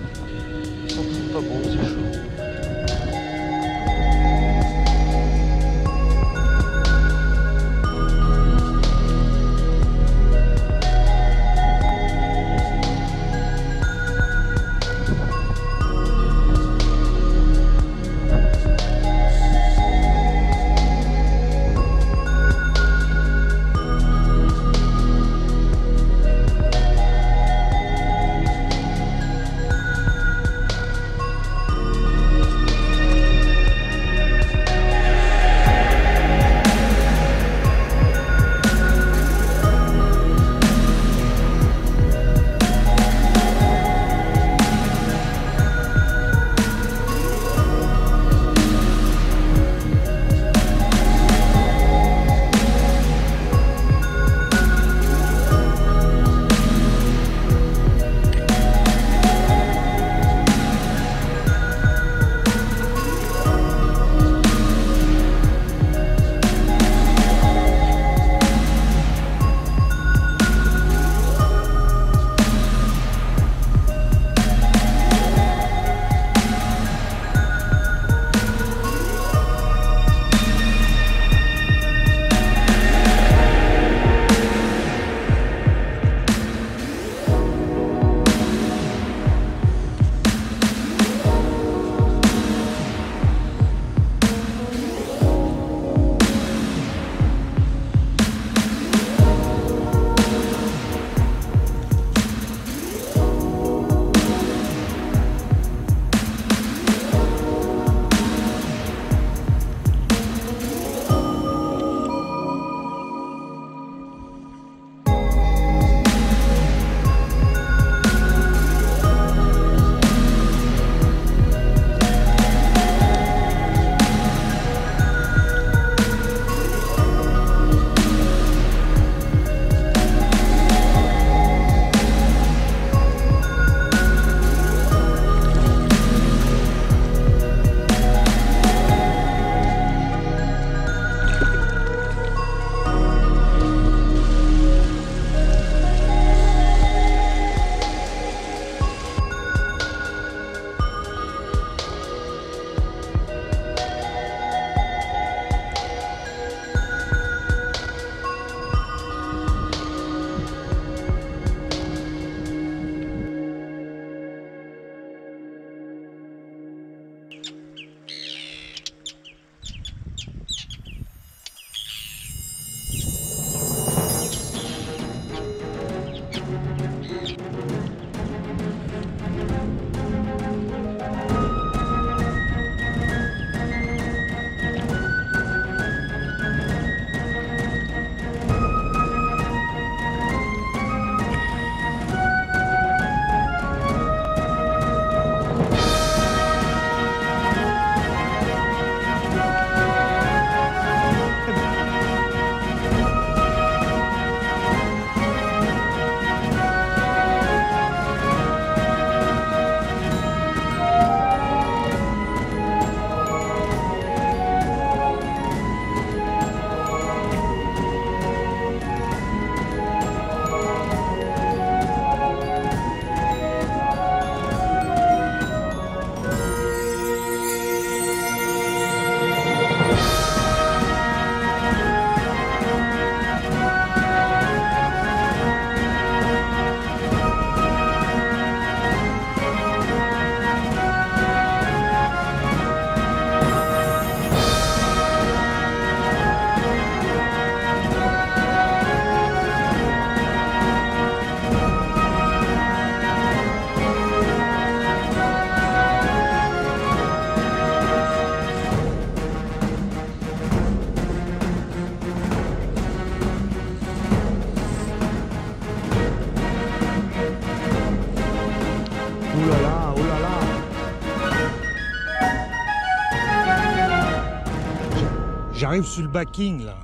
descente à la rivière. C'est pas Sur le backing là.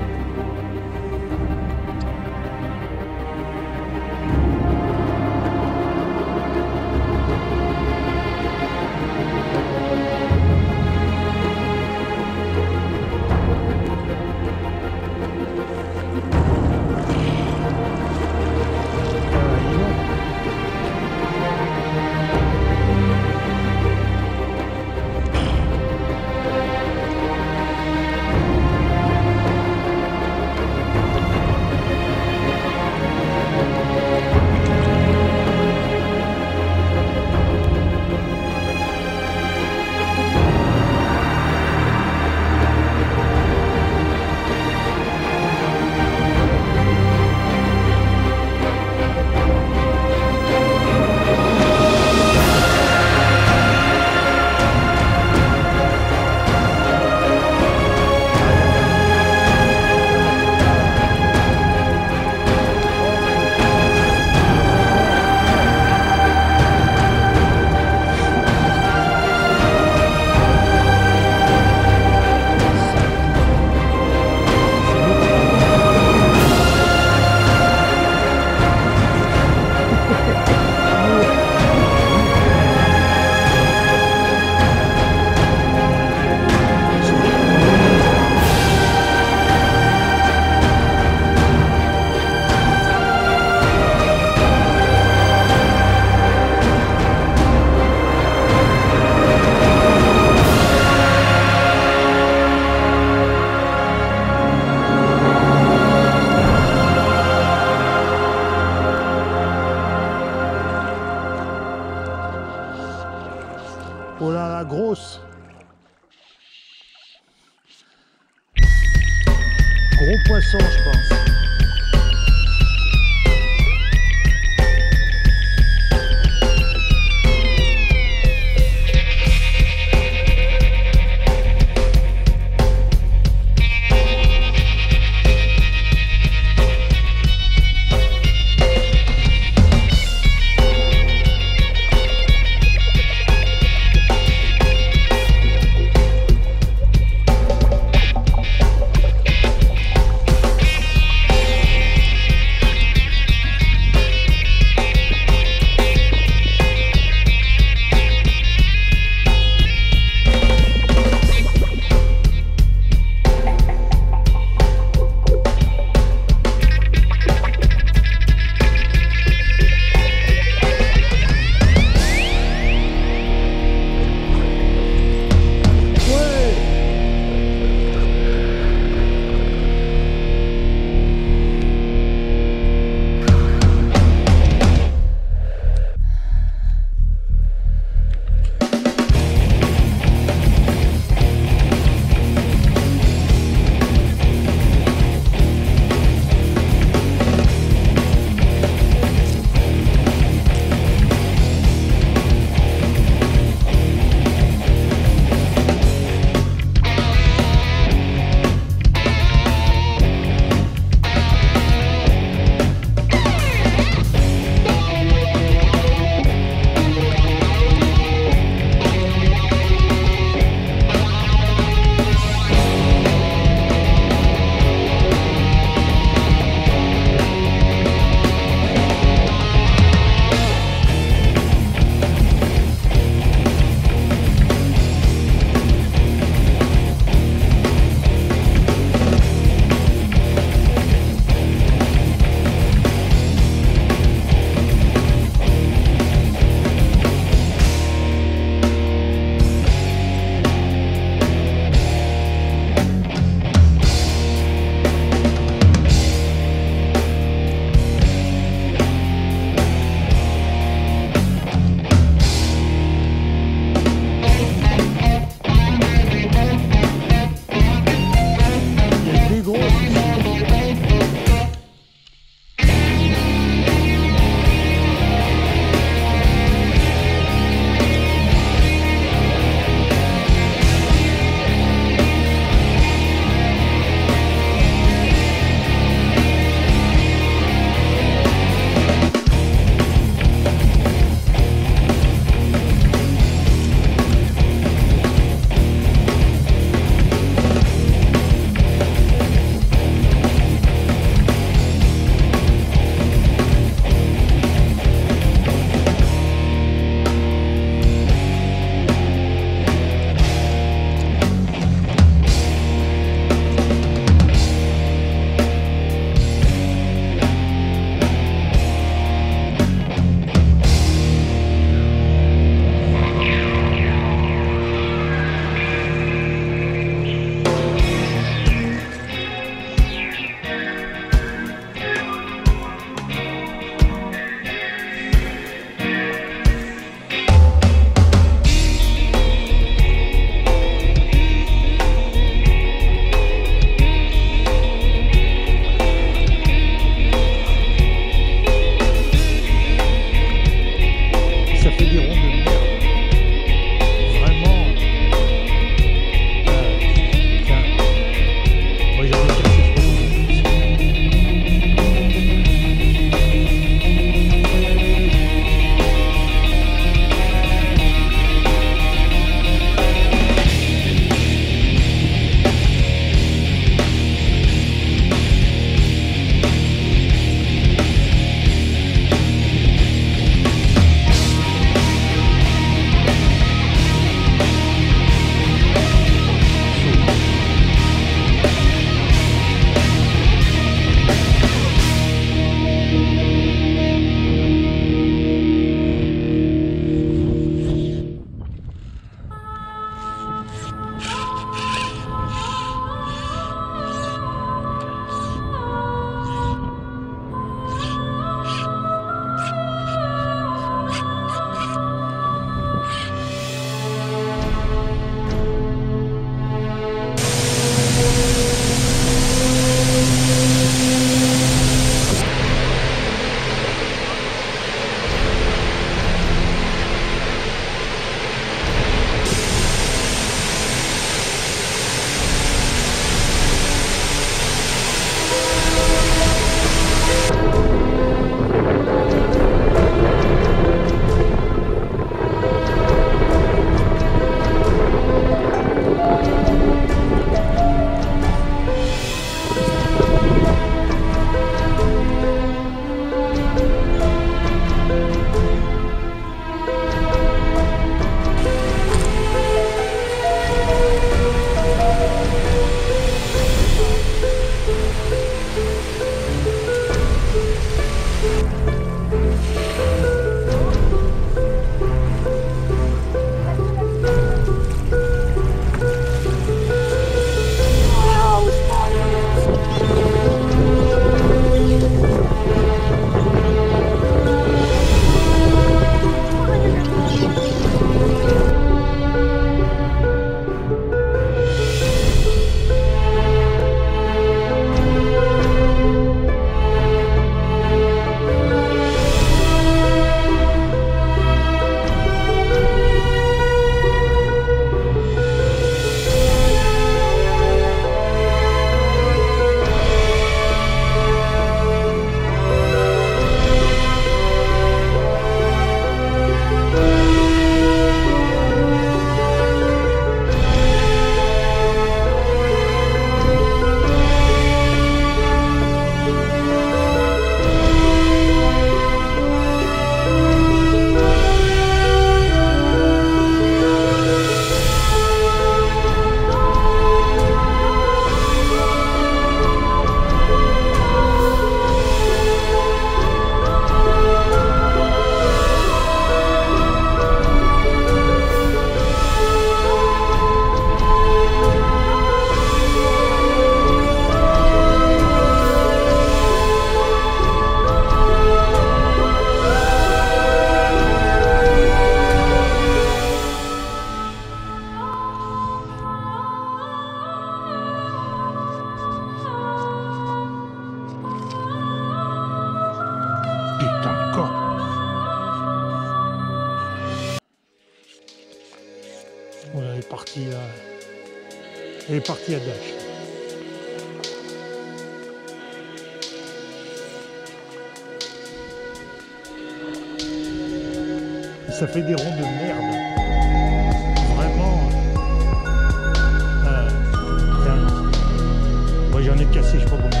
J'en ai cassé je sais pas combien.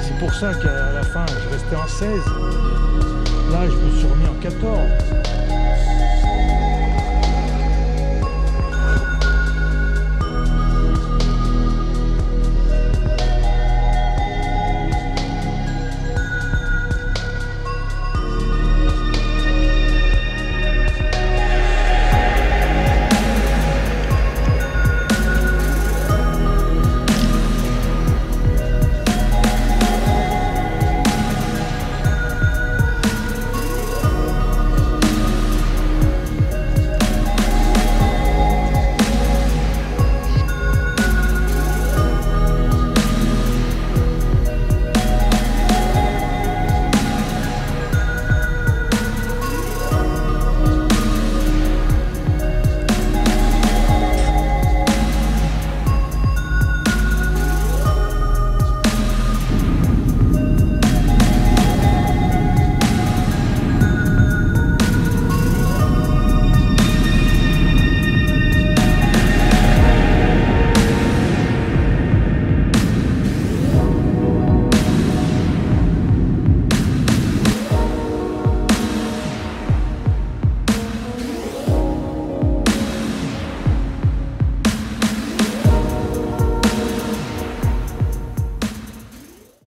C'est pour ça qu'à la fin je restais en 16. Là je me suis remis en 14.